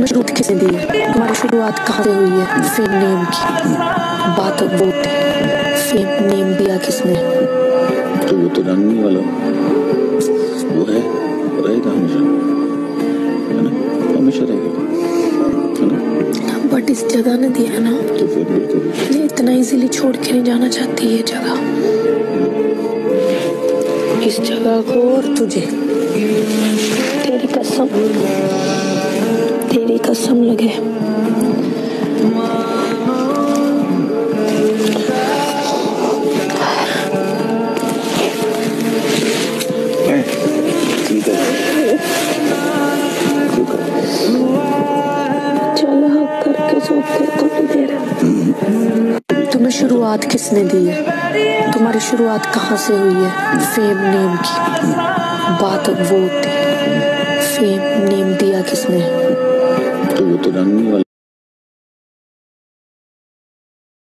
तुम्हें शुरुआत किसने दी है तुम्हारी शुरुआत कहाँ से हुई है? फेम नेम की बात वो थी फेम नेम दिया किसने? तो वो तो रंगने वाला। वो है रहेगा हमेशा। हमेशा रहेगा। बट इस जगह ने दिया ना। तो फिर बिल्कुल ये इतना इजीली छोड़ के नहीं जाना चाहती ये जगह। इस जगह को और तुझे। तेरी कसम। तेरी कसम लगे। तुम्हें शुरुआत किसने दी है? तुम्हारी शुरुआत कहाँ से हुई है? फेम नेम की। बात वो थी फेम नेम दिया किसने? तो वो तो वाला